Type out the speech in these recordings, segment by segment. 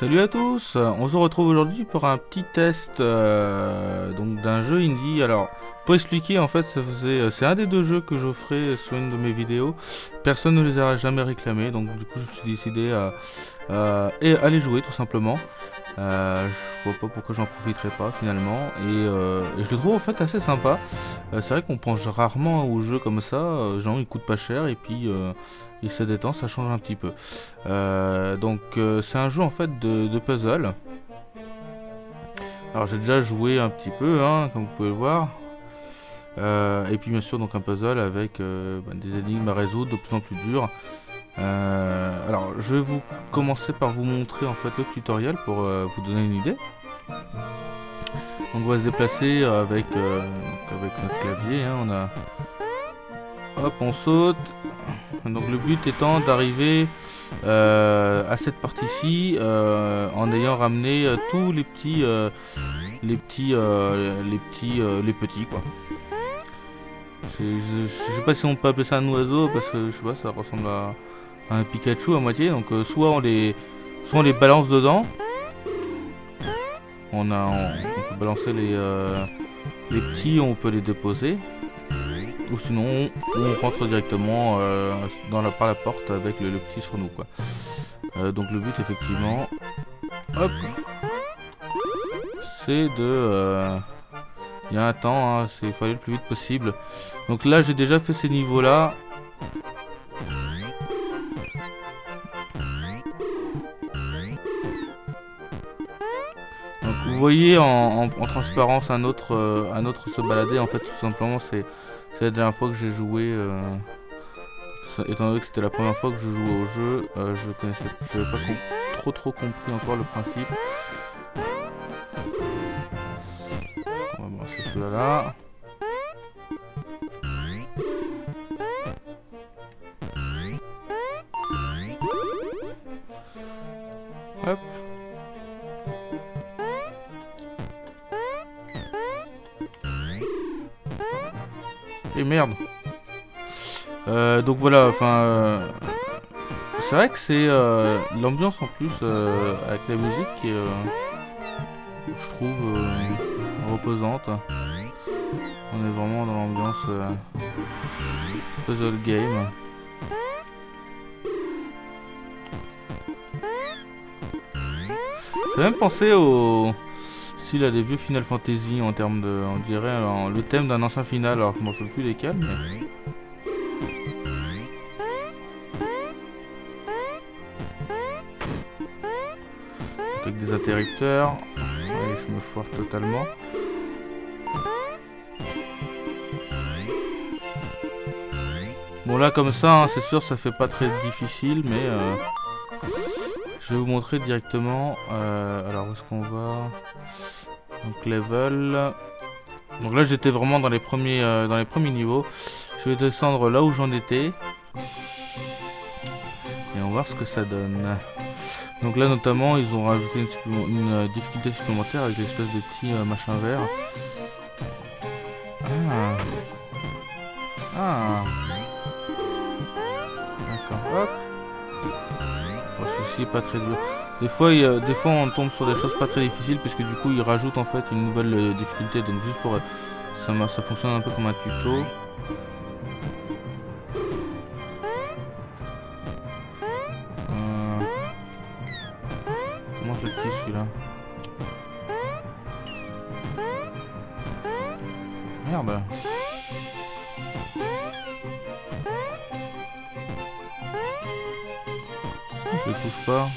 Salut à tous, on se retrouve aujourd'hui pour un petit test euh, donc d'un jeu indie. Alors, pour expliquer, en fait, c'est un des deux jeux que j'offrais sur une de mes vidéos. Personne ne les a jamais réclamés, donc du coup, je me suis décidé à, à, les jouer tout simplement. Euh, je vois pas pourquoi j'en profiterai pas finalement. Euh, et, je le trouve en fait assez sympa. Euh, c'est vrai qu'on pense rarement aux jeux comme ça. genre, ils coûtent pas cher et puis il se détend, ça change un petit peu. donc, c'est un jeu en fait de, puzzle. Alors, j'ai déjà joué un petit peu, hein, comme vous pouvez le voir. et puis bien sûr donc un puzzle avec ben, des énigmes à résoudre de plus en plus dures. Euh, alors, je vais vous commencer par vous montrer en fait le tutoriel pour euh, vous donner une idée. Donc, on va se déplacer avec, euh, avec notre clavier. Hein, on a, hop, on saute. Donc, le but étant d'arriver à cette partie-ci en ayant ramené tous les petits, les petits, les petits, les petits quoi. Je, je, sais pas si on peut appeler ça un oiseau parce que je sais pas, ça ressemble à un Pikachu à moitié. Donc euh, soit on les soit on les balance dedans. On a on, peut balancer les euh, les petits, on peut les déposer. Ou sinon on, rentre directement euh, dans la, par la porte avec le, petit sur nous quoi. donc le but effectivement, hop, c'est de il y a un temps, hein, c'est fallait le plus vite possible. Donc là j'ai déjà fait ces niveaux là voyez en, transparence un autre, euh, un autre se balader. En fait, tout simplement, c'est la dernière fois que j'ai joué. Euh, étant donné que c'était la première fois que je jouais au jeu, euh, je n'avais pas trop trop compris encore le principe. On va brasser celui-là. Là. Merde. Euh, donc voilà, enfin... Euh, c'est vrai que c'est euh, l'ambiance en plus avec la musique qui je trouve, reposante. On est vraiment dans l'ambiance puzzle game. Ça même penser au style à des vieux Final Fantasy en termes de, on dirait, le thème d'un ancien final, alors je m'en souviens plus lesquels. Avec des interrupteurs, je me foire totalement. Bon là comme ça, hein, c'est sûr ça fait pas très difficile, mais... Euh, je vais vous montrer directement. Euh, alors où est-ce qu'on va? Donc level. Donc là j'étais vraiment dans les premiers euh, dans les premiers niveaux. Je vais descendre là où j'en étais. Et on va voir ce que ça donne. Donc là notamment ils ont rajouté une, euh, difficulté supplémentaire avec l'espèce de petit machin vert. Ah. Ah. D'accord. Hop pas très dur. Des fois, des fois, on tombe sur des choses pas très difficiles puisque du coup, il rajoute en fait une nouvelle euh, difficulté. Donc juste pour ça, ça fonctionne un peu comme un tuto. Euh, comment je le tire celui-là? Merde. Je touche pas.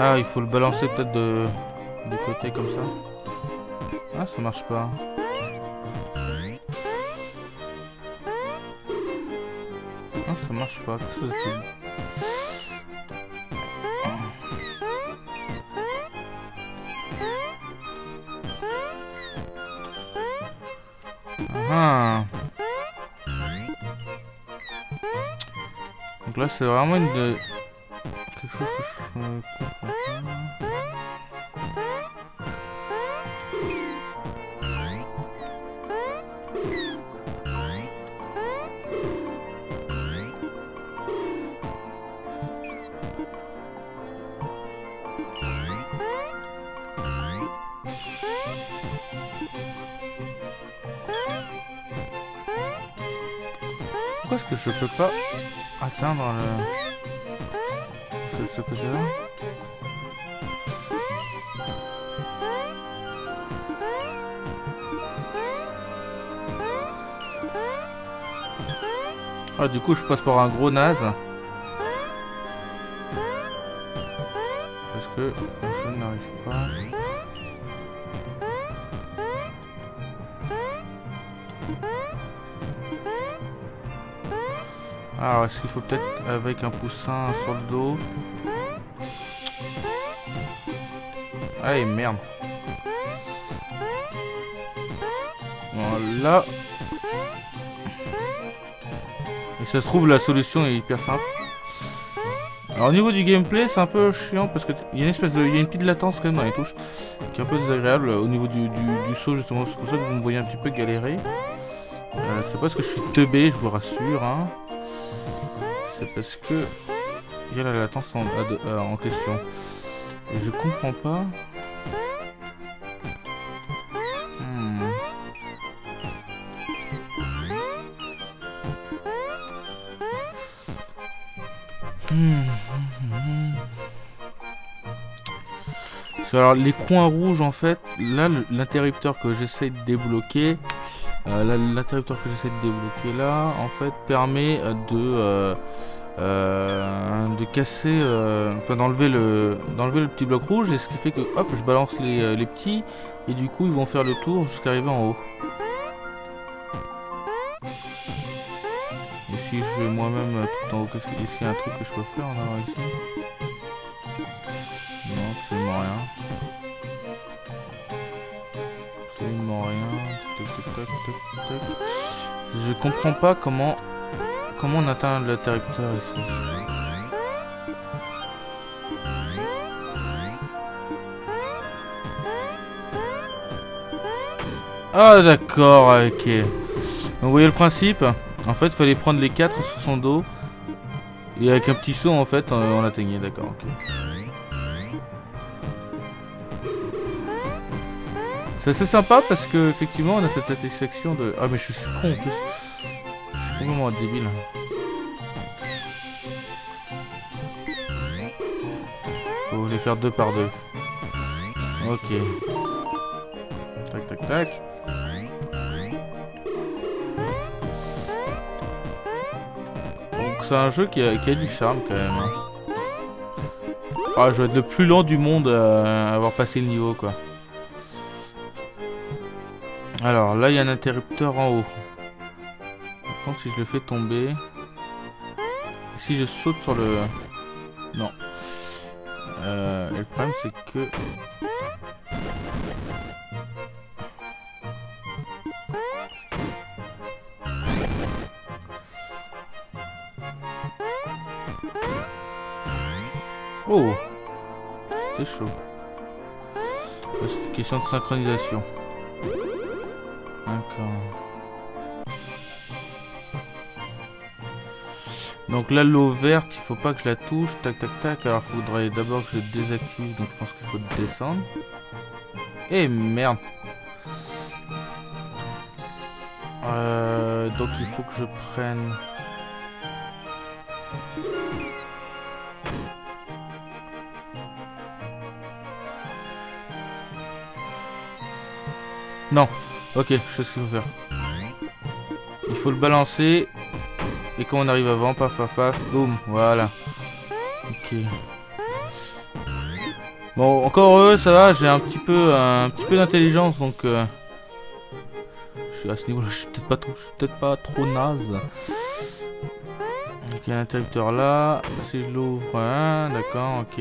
Ah, il faut le balancer peut-être de... côté comme ça. Ah, ça marche pas. Ah, ça marche pas. Qu'est-ce que ah. Donc là, c'est vraiment une de... Quelque chose. Pourquoi est-ce que je peux pas atteindre le... côté-là Ah du coup je passe par un gros naze. Parce que je n'arrive pas. Alors est-ce qu'il faut peut-être avec un poussin sur le dos Allez merde. Voilà. Et ça se trouve la solution est hyper simple. Alors au niveau du gameplay c'est un peu chiant parce que il y a une espèce de. Il y a une petite latence quand même dans les touches qui est un peu désagréable au niveau du saut justement. C'est pour ça que vous me voyez un petit peu galérer. Euh, c'est pas parce que je suis teubé, je vous rassure. Hein. C'est parce que a la latence en, euh, en question. Et je comprends pas. Alors les coins rouges en fait, là l'interrupteur que j'essaie de débloquer, euh, l'interrupteur que j'essaie de débloquer là en fait permet euh, de euh, de casser, enfin d'enlever le d'enlever le petit bloc rouge et ce qui fait que hop je balance les, les petits et du coup ils vont faire le tour jusqu'à arriver en haut. Et si je vais moi-même tout en haut, est-ce qu'il y a un truc que je peux faire en allant ici? Non, absolument rien. Je comprends pas comment comment on atteint l'interrupteur ici. Ah d'accord, ok. vous voyez le principe? En fait, fallait prendre les quatre sur son dos. Et avec un petit saut, en fait, on l'atteignait, d'accord, ok. C'est assez sympa parce que effectivement on a cette satisfaction de... Ah mais je suis con en plus. Je suis complètement débile. Faut les faire deux par deux. Ok. Tac tac tac. Donc c'est un jeu qui a, du charme quand même. Hein. Ah je vais être le plus lent du monde à avoir passé le niveau quoi. Alors là, il y a un interrupteur en haut. Par contre, si je le fais tomber... Si je saute sur le... Non. Euh, le problème, c'est que... Oh C'est chaud. Question de synchronisation. Donc là l'eau verte, il faut pas que je la touche. Tac tac tac. Alors il faudrait d'abord que je désactive. Donc je pense qu'il faut descendre. Et eh, merde. Euh, donc il faut que je prenne. Non. Ok, je sais ce qu'il faut faire. Il faut le balancer. Et quand on arrive avant, paf paf paf, boum, voilà. Ok. Bon, encore eux, ça va, j'ai un petit peu un petit peu d'intelligence, donc... Euh, je suis à ce niveau-là, je suis peut-être pas, trop, peut pas trop naze. Ok, un interrupteur là. Si je l'ouvre, hein, d'accord, ok.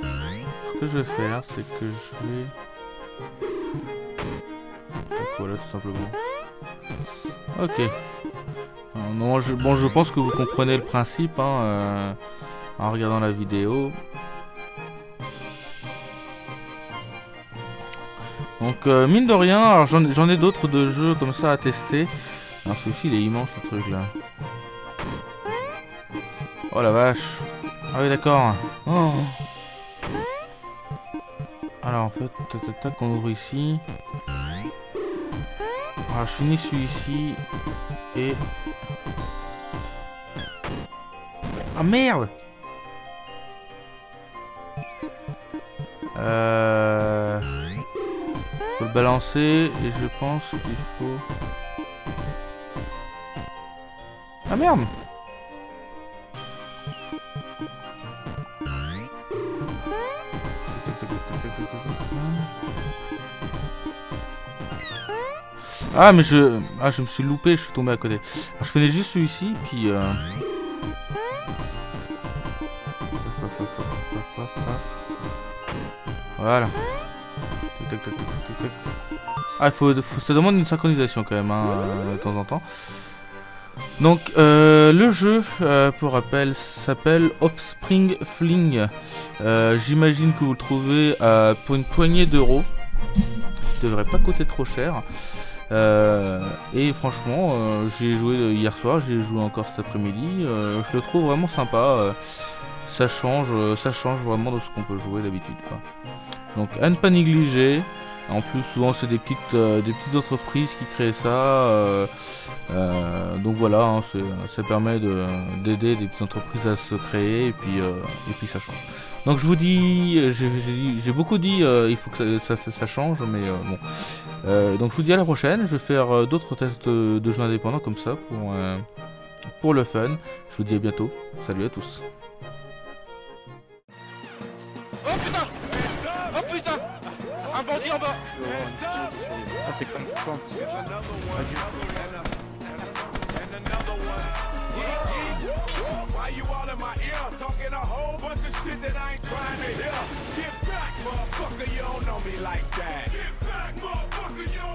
Ce que je vais faire, c'est que je vais... Voilà, tout simplement. Ok. Je, bon, je pense que vous comprenez le principe hein, euh, en regardant la vidéo. Donc, euh, mine de rien, j'en ai d'autres de jeux comme ça à tester. Alors, celui-ci, il est immense, le truc, là. Oh la vache. Ah oui, d'accord. Oh. Alors en fait, tac tac, on ouvre ici. Alors je finis celui-ci et... Ah merde! Euh... Faut le balancer et je pense qu'il faut... Ah merde Ah mais je... Ah je me suis loupé, je suis tombé à côté. Alors je faisais juste celui-ci, puis... Euh... Voilà. Ah, il faut, ça demande une synchronisation quand même, hein, de temps en temps. Donc, euh, le jeu, euh, pour rappel, s'appelle Offspring Fling. Euh, j'imagine que vous le trouvez pour une poignée d'euros. Ça devrait pas coûter trop cher. Et franchement, j'ai joué hier soir, j'ai joué encore cet après-midi. je le trouve vraiment sympa. ça change, ça change vraiment de ce qu'on peut jouer d'habitude. Donc, à ne pas négliger. En plus, souvent, c'est des petites, des petites entreprises qui créent ça. Euh, donc voilà, hein, ça permet d'aider des petites entreprises à se créer et puis, euh, et puis ça change. Donc je vous dis, j'ai beaucoup dit euh, il faut que ça, ça, change, mais bon. donc je vous dis à la prochaine, je vais faire d'autres tests de, jeux indépendants comme ça pour, pour le fun. Je vous dis à bientôt, salut à tous. Oh putain Oh putain Un bandit en bas Ah c'est comme Why you all in my ear talking a whole bunch of shit that I ain't trying to hear? Get back, motherfucker, you don't know me like that. Get back, motherfucker, you don't